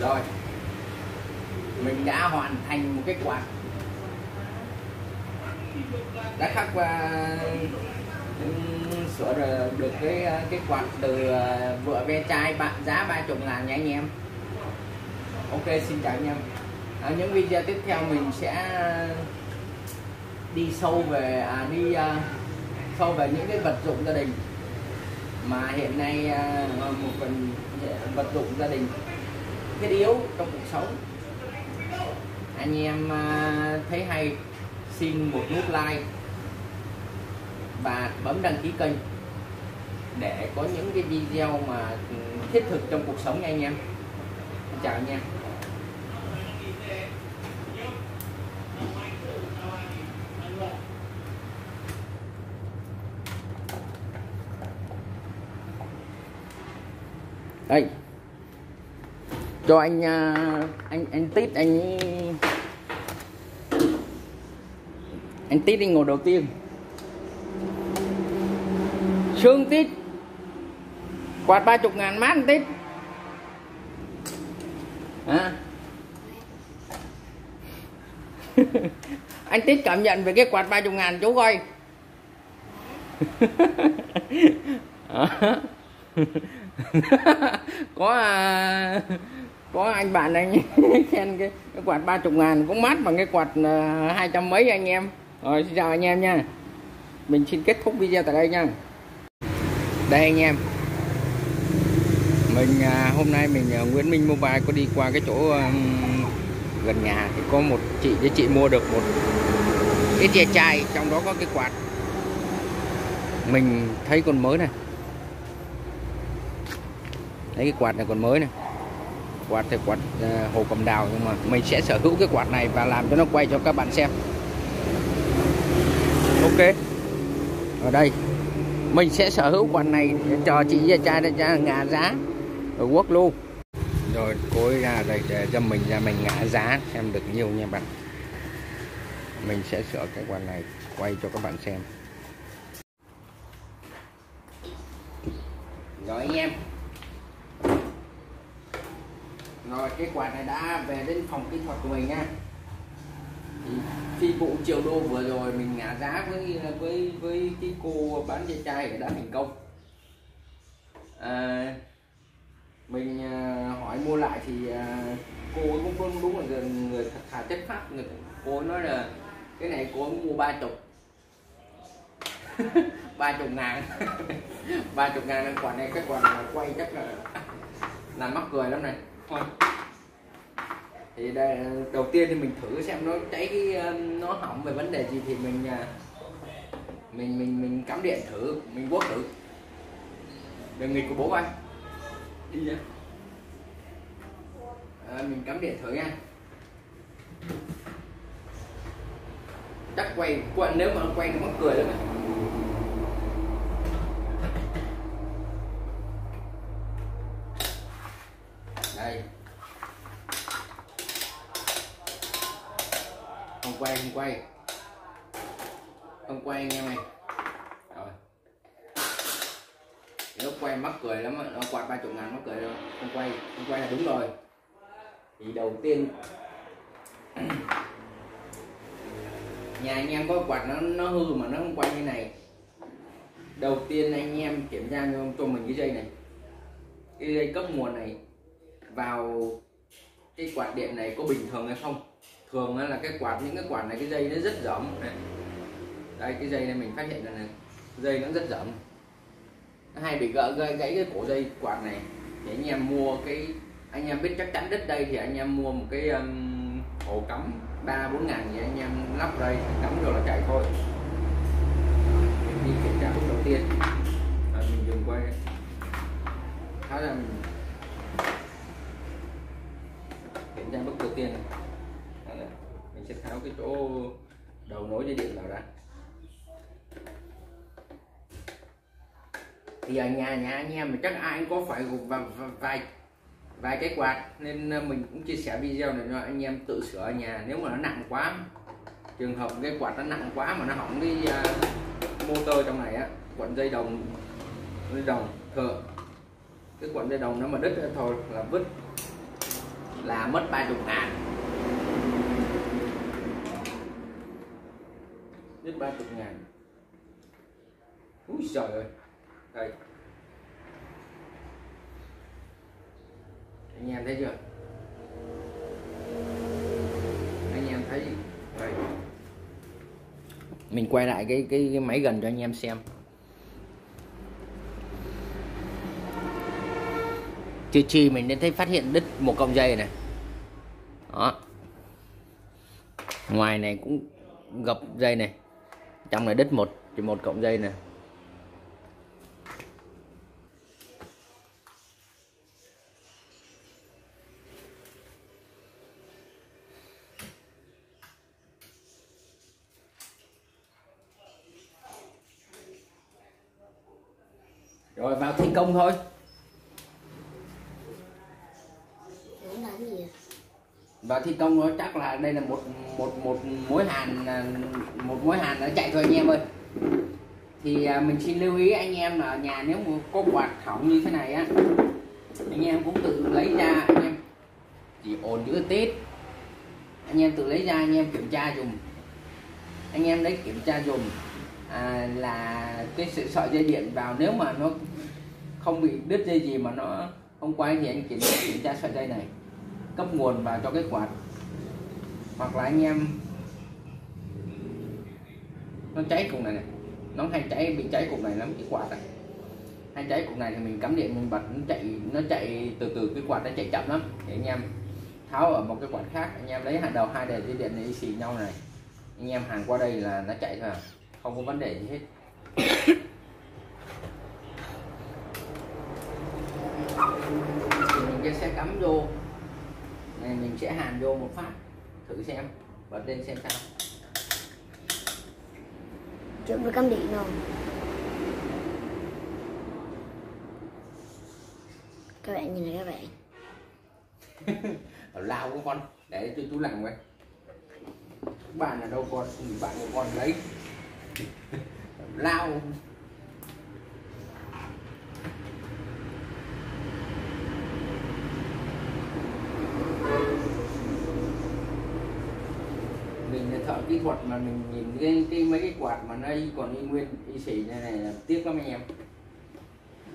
rồi. Mình đã hoàn thành một cái quạt đã khắc và sửa được cái à, cái quạt từ à, vựa ve chai, bạn giá ba chục ngàn nha anh em ok xin chào anh em. À, những video tiếp theo mình sẽ đi sâu về à, đi uh, sâu về những cái vật dụng gia đình. Mà hiện nay uh, một phần vật dụng gia đình thiết yếu trong cuộc sống. Anh em uh, thấy hay xin một nút like và bấm đăng ký kênh để có những cái video mà thiết thực trong cuộc sống nha anh em chào anh em đây. Cho anh à, anh anh tít, anh anh tít đi ngồi đầu tiên. Xương tít. Quạt ba chục ngàn mát anh tít. anh tít cảm nhận về cái quạt ba chục ngàn chú coi. Có à, có anh bạn anh khen cái, cái quạt ba chục ngàn cũng mát bằng cái quạt à, hai trăm mấy anh em. Rồi xin chào anh em nha. Mình xin kết thúc video tại đây nha. Đây anh em mình à, hôm nay mình à, Nguyễn Minh Mobile có đi qua cái chỗ à, gần nhà thì có một chị với chị mua được một cái chè chai, trong đó có cái quạt. Mình thấy còn mới này. Thấy cái quạt này còn mới này. Quạt thì quạt hồ cầm đào nhưng mà mình sẽ sở hữu cái quạt này và làm cho nó quay cho các bạn xem. Ok. Ở đây. Mình sẽ sở hữu quạt này cho chị và trai ra ngã giá ở quốc luôn rồi cối ra đây để cho mình ra mình ngã giá xem được nhiều nha bạn. Mình sẽ sửa cái quạt này quay cho các bạn xem. Rồi anh em. Rồi cái quạt này đã về đến phòng kỹ thuật của mình nha. Phi vụ triệu đô vừa rồi mình ngã giá với với với cái cô bán dây chai đã thành công. À, mình à, hỏi mua lại thì à, cô ấy cũng đúng, đúng là người, người thật thà chất phát người cô ấy nói là cái này cô ấy mua ba chục. Ba chục ngàn. Ba chục ngàn quạt này cái quạt này quay chắc là là mắc cười lắm này. Thôi. Thì đây đầu tiên thì mình thử xem nó cháy cái nó hỏng về vấn đề gì thì mình mình mình mình cắm điện thử mình quất thử. Đường nghịch của bố anh đi nhé à, mình cắm điện thử nha. Chắc quay quay nếu mà quay nó mắc cười lắm này đây không quay không quay không quay anh em này rồi lúc quay mắc cười lắm nó quạt ba chục ngàn mắc cười đâu không quay không quay là đúng rồi thì đầu tiên nhà anh em có quạt nó nó hư mà nó không quay như này. Đầu tiên anh em kiểm tra cho mình cái dây này. Cái dây cấp nguồn này vào cái quạt điện này có bình thường hay không? Thường là cái quạt những cái quạt này cái dây nó rất rỗng này. đây cái dây này mình phát hiện là này. Dây nó rất rỗng nó hay bị gỡ gãy gãy cái cổ dây quạt này. Thì anh em mua cái anh em biết chắc chắn đất đây thì anh em mua một cái um, ổ cắm ba bốn ngàn thì anh em lắp đây cắm rồi là chạy thôi. Mình đi kiểm tra bước đầu tiên. Rồi mình dừng quay. Khá là mình kiểm tra bước đầu tiên. Này mình sẽ tháo cái chỗ đầu nối dây điện vào ra thì ở nhà nhà anh em mà chắc ai cũng có phải vài vài vài cái quạt nên ờ, mình cũng chia sẻ video này cho anh em tự sửa ở nhà. Nếu mà nó nặng quá trường hợp cái quạt nó nặng quá mà nó hỏng cái uh, motor trong này á quận dây đồng dây đồng thợ cái quận dây đồng nó mà đứt thôi là vứt là mất 30 ngàn. Đứt 30 ngàn. Úi trời ơi. Đây. Anh em thấy chưa? Anh em thấy đây mình quay lại cái cái, cái máy gần cho anh em xem. Chi chi mình nên thấy phát hiện đứt một cọng dây này. Đó. Ngoài này cũng gập dây này. Trong này đứt một thì một cọng dây này. Rồi vào thi công thôi. Muốn làm gì à? và thi công nó chắc là đây là một một một mối hàn à, một mối hàn nó chạy thôi anh em ơi. Thì à, mình xin lưu ý anh em là ở nhà nếu mà có quạt hỏng như thế này á anh em cũng tự lấy ra anh em. Chỉ ổn giữa tết anh em tự lấy ra anh em kiểm tra dùng anh em lấy kiểm tra dùng à, là cái sự sợi dây điện vào. Nếu mà nó không bị đứt dây gì mà nó không quay thì anh kiểm, kiểm tra sợi dây này. Cấp nguồn vào cho cái quạt. Hoặc là anh em nó cháy cục này này. Nó hay cháy bị cháy cục này lắm cái quạt này. Hay cháy cục này thì mình cắm điện mình bật nó chạy nó chạy từ từ cái quạt nó chạy chậm lắm. Thì anh em tháo ở một cái quạt khác anh em lấy hai đầu hai đề dây điện này xì nhau này. Anh em hàng qua đây là nó chạy thôi à không có vấn đề gì hết. Thì mình sẽ cắm vô. Này mình sẽ hàn vô một phát. Thử xem. Bật lên xem sao. Chuyện với cắm điện rồi. Các bạn nhìn này các bạn. Lao của con. Để cho chú làm vậy bạn là đâu con? Bạn của con lấy lao. Mình là thợ kỹ thuật mà mình nhìn cái, cái mấy cái quạt mà nó còn y nguyên y xỉ này này là tiếc lắm anh em.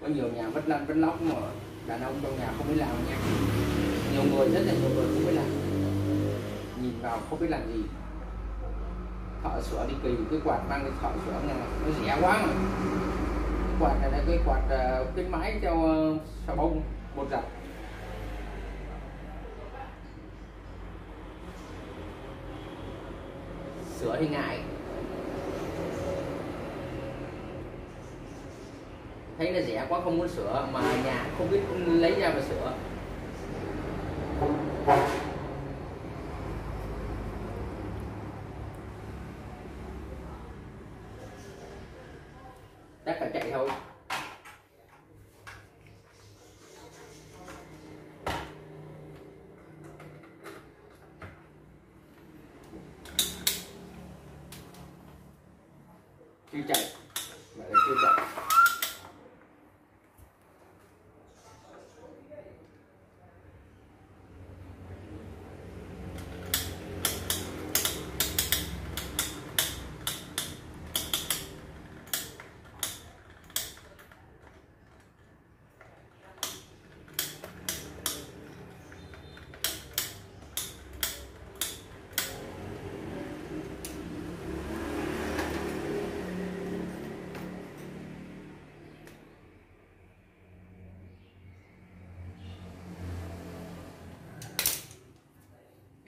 Có nhiều nhà vất lăn vất lóc mà đàn ông trong nhà không biết làm nha. Nhiều người rất là nhiều người không biết làm. Nhìn vào không biết làm gì thợ sửa đi kỳ, cái quạt mang cái thợ sửa này nó rẻ quá mà. Cái quạt này là cái quạt cái khuyến mãi cho xà bông, bột giặt sửa thì ngại. Thấy nó rẻ quá không muốn sửa, mà nhà không biết lấy ra mà sửa chắc phải chạy thôi chưa chạy vậy là chưa chạy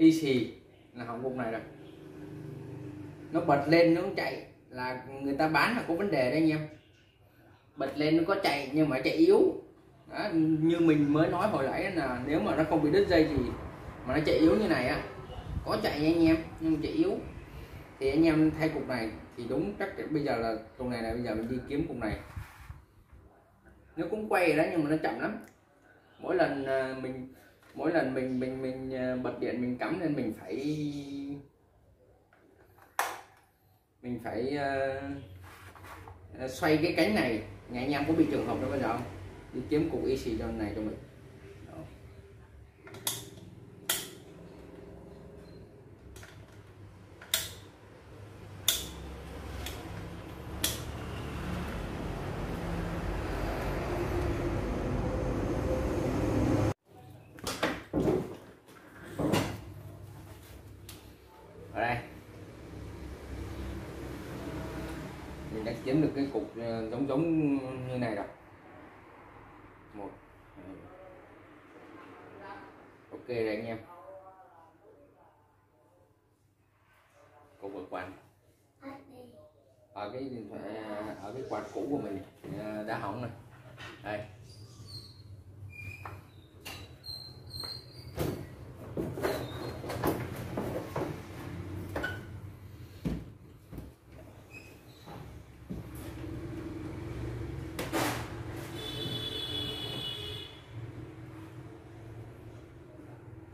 y xì. Là hỏng cục này rồi. Nó bật lên nó chạy. Là người ta bán là có vấn đề đấy anh em. Bật lên nó có chạy nhưng mà chạy yếu. Đó, như mình mới nói hồi nãy là nếu mà nó không bị đứt dây gì mà nó chạy yếu như này á có chạy nha anh em nhưng mà chạy yếu. Thì anh em thay cục này thì đúng chắc bây giờ là cục này là bây giờ mình đi kiếm cục này. Nó cũng quay rồi đó nhưng mà nó chậm lắm. Mỗi lần à, mình mỗi lần mình mình mình ờ, bật điện mình cắm nên mình phải mình phải uh, xoay cái cánh này. Nhà anh em có bị trường hợp đó bao giờ không? Đi kiếm cục xì cho này cho mình đó. ở đây mình đã kiếm được cái cục ờ, giống giống như này rồi một ok rồi anh em. Cục ở quạt ở cái điện thoại ờ, ở cái quạt cũ của mình ờ, đã hỏng này đây.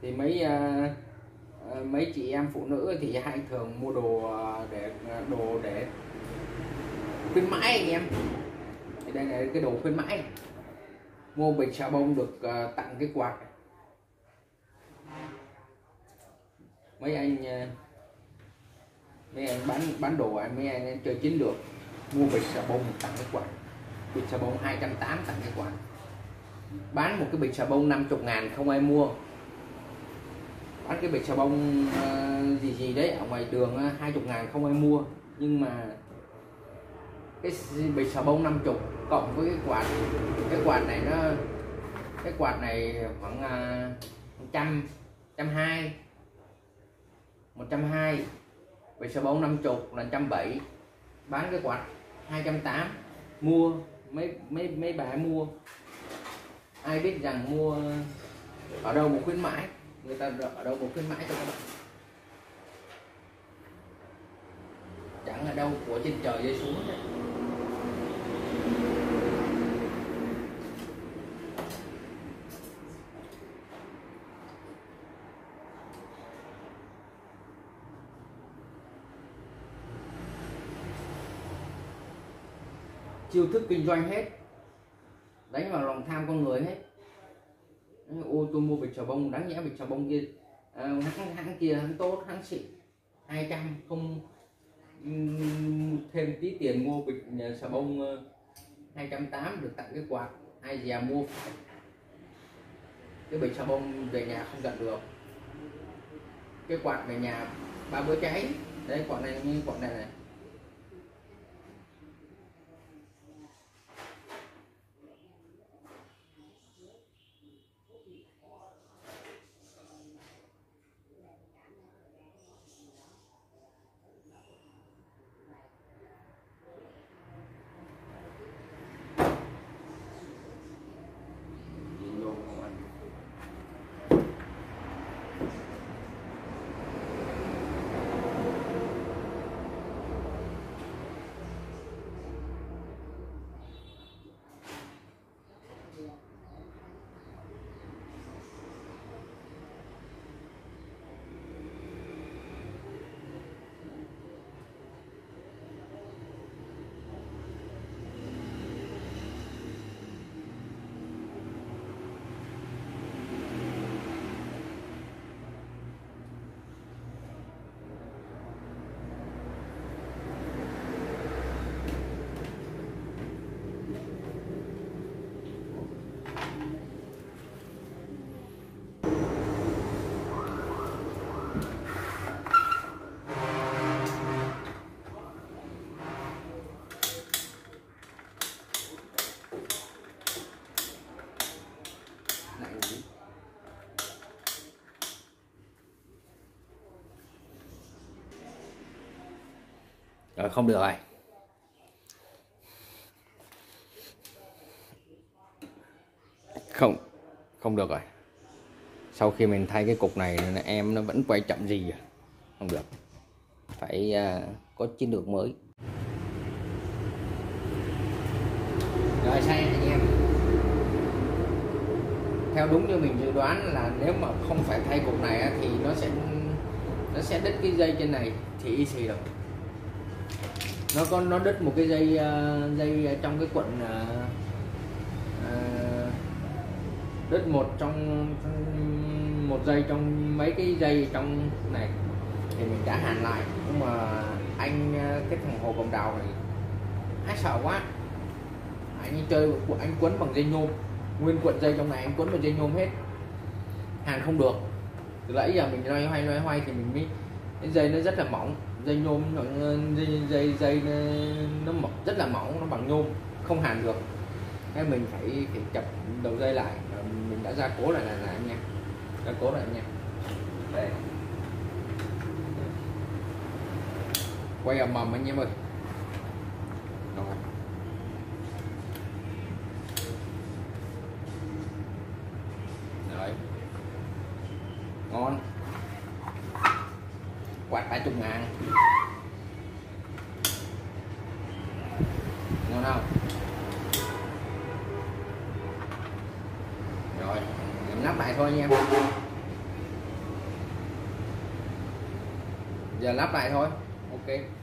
Thì mấy uh, mấy chị em phụ nữ thì hay thường mua đồ ờ, để đồ để khuyến mãi anh em. Thì đây là cái đồ khuyến mãi. Mua bịch xà bông được uh, tặng cái quạt. Mấy anh uh, mấy anh bán bán đồ anh mấy anh chơi chiến lược mua bịch xà bông tặng cái quạt. Bịch xà bông 280 tặng cái quạt. Bán một cái bịch xà bông 50 ngàn không ai mua bán cái bịch xà bông uh, gì gì đấy ở ngoài đường ờ, hai chục ngàn không ai mua. Nhưng mà cái bịch xà bông 50 cộng với cái quạt cái quạt này nó cái quạt này khoảng ờ, một trăm trăm hai một trăm hai. Bịch xà bông 50 là trăm bảy. Bán cái quạt hai trăm tám. Mua mấy mấy mấy bà mua. Ai biết rằng mua ở đâu một khuyến mãi người ta ở đâu một khuyến mãi cho các bạn chẳng ở đâu, của trên trời rơi xuống đấy. chiêu thức kinh doanh hết đánh vào lòng tham con người hết ô bông đáng nhẽ bịch xà bông kia uh, hãng hãng kia hãng tốt hãng xịn. 200 không thêm tí tiền mua bịch ờ, xà bông ờ, 280 được tặng cái quạt ai già mua cái bịch xà bông về nhà không giặt được. Cái quạt về nhà ba bữa cháy. Đấy quạt này như quạt này này. Rồi không được rồi. Không không được rồi. Sau khi mình thay cái cục này em nó vẫn quay chậm gì à? không được. Phải uh, có chiến lược mới. Rồi xe anh em. Theo đúng như mình dự đoán là nếu mà không phải thay cục này thì nó sẽ nó sẽ đứt cái dây trên này thì y xì rồi nó có nó đứt một cái dây à, dây trong cái cuộn à, à, đứt một trong, trong một dây trong mấy cái dây trong này. Thì mình đã hàn lại. Nhưng mà anh cái thằng hồ cầm đào này ai sợ quá. Anh chơi của anh quấn bằng dây nhôm. Nguyên cuộn dây trong này anh quấn bằng dây nhôm hết. Hàn không được. Từ nãy giờ mình loay hoay loay hoay thì mình mới cái dây nó rất là mỏng dây nhôm nó dây dây dây nó, mỏng rất là mỏng nó bằng nhôm không hàn được. Nên mình phải phải chập đầu dây lại mình đã gia cố lại là, là anh nha. Gia cố lại nha. Đây. Quay ầm mầm anh em ơi. Rồi. Rồi ngon quạt chục ngàn. Ngon không? Rồi mình lắp lại thôi nha em. Giờ lắp lại thôi. Ok.